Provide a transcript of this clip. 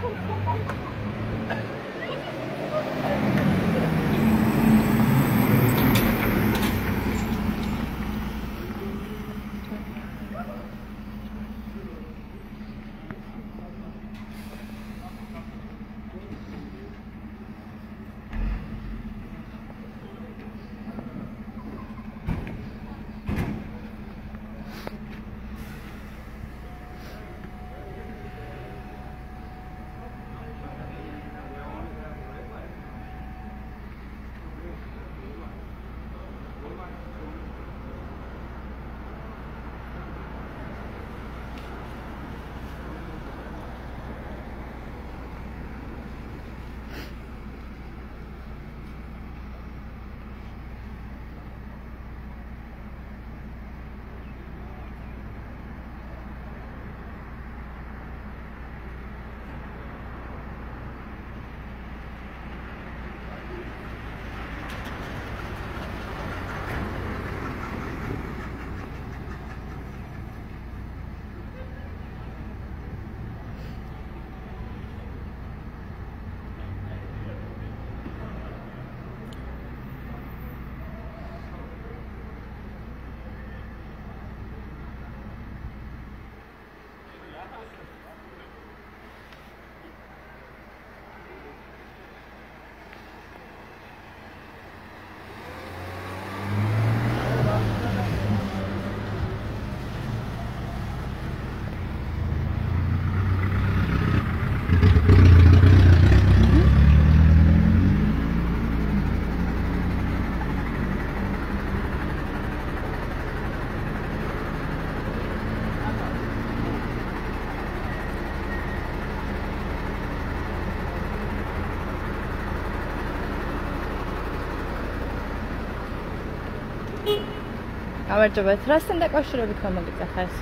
ハハハハ! გამარჯობა. რასთან დაკავშირებით გამოგიწახეს?